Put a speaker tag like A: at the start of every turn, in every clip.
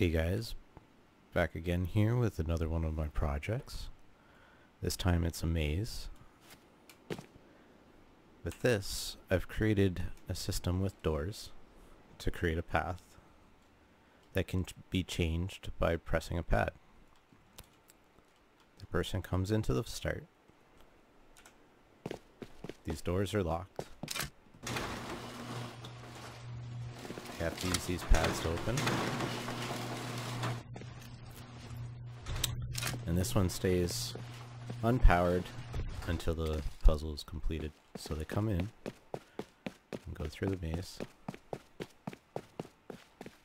A: Hey guys, back again here with another one of my projects. This time it's a maze. With this, I've created a system with doors to create a path that can be changed by pressing a pad. The person comes into the start. These doors are locked. You have to use these pads to open. And this one stays unpowered until the puzzle is completed. So they come in and go through the maze.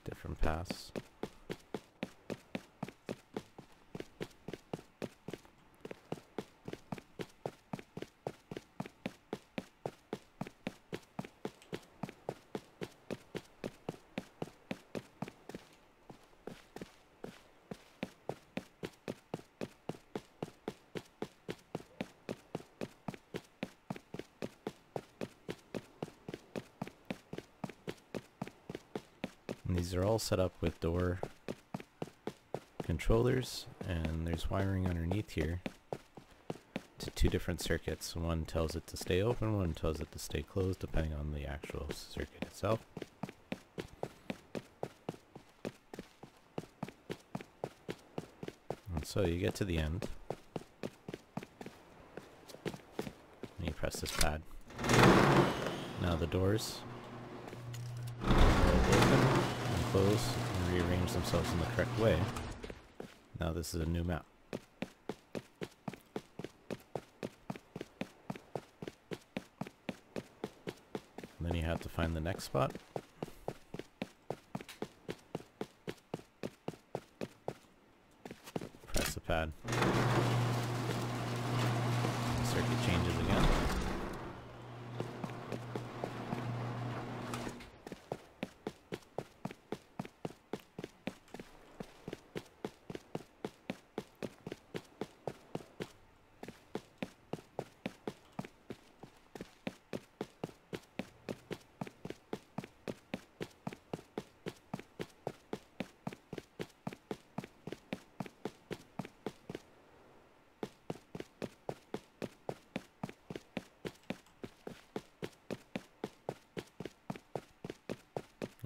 A: Different paths. And these are all set up with door controllers and there's wiring underneath here to two different circuits. One tells it to stay open, one tells it to stay closed depending on the actual circuit itself. And so you get to the end and you press this pad. Now the doors will open and close and rearrange themselves in the correct way. Now this is a new map. And then you have to find the next spot. Press the pad. The circuit changes again.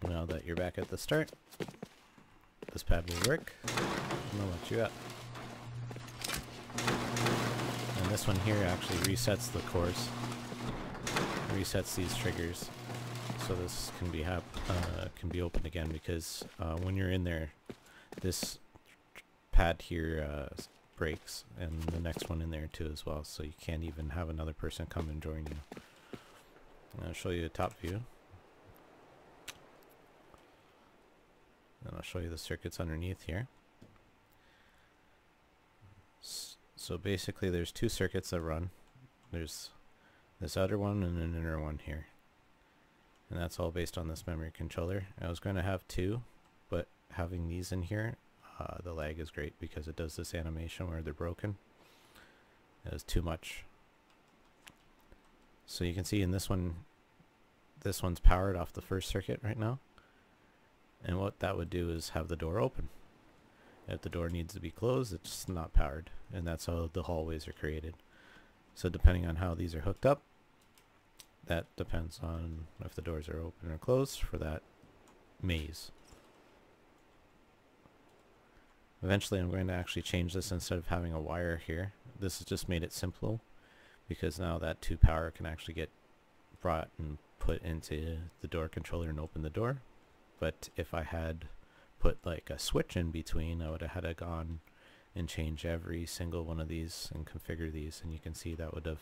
A: Now that you're back at the start, this pad will work. And I'll let you out. And this one here actually resets the course. Resets these triggers. So this can be hap uh, can be opened again because uh, when you're in there, this pad here uh, breaks and the next one in there too as well. So you can't even have another person come and join you. I'll show you a top view. I'll show you the circuits underneath here. So basically there's two circuits that run. There's this outer one and an inner one here. And that's all based on this memory controller. I was going to have two, but having these in here, uh, the lag is great because it does this animation where they're broken. It is too much. So you can see in this one, this one's powered off the first circuit right now. And what that would do is have the door open. If the door needs to be closed, it's not powered. And that's how the hallways are created. So depending on how these are hooked up, that depends on if the doors are open or closed for that maze. Eventually I'm going to actually change this instead of having a wire here. This has just made it simple because now that 2 power can actually get brought and put into the door controller and open the door but if I had put like a switch in between I would have had to gone and change every single one of these and configure these and you can see that would have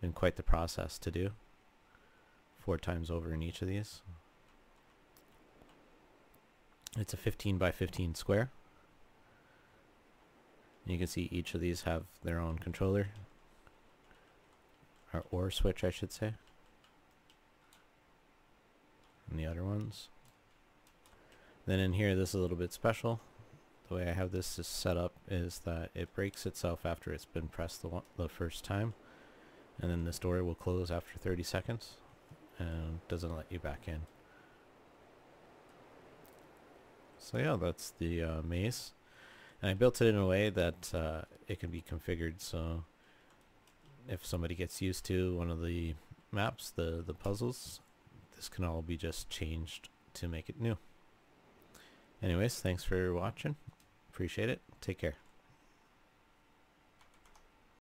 A: been quite the process to do. Four times over in each of these. It's a 15 by 15 square. And you can see each of these have their own controller. Or, or switch I should say. And the other ones then in here, this is a little bit special. The way I have this is set up is that it breaks itself after it's been pressed the, one, the first time. And then this door will close after 30 seconds and doesn't let you back in. so yeah, that's the uh, maze. And I built it in a way that uh, it can be configured so if somebody gets used to one of the maps, the, the puzzles, this can all be just changed to make it new. Anyways, thanks for watching. Appreciate it. Take care.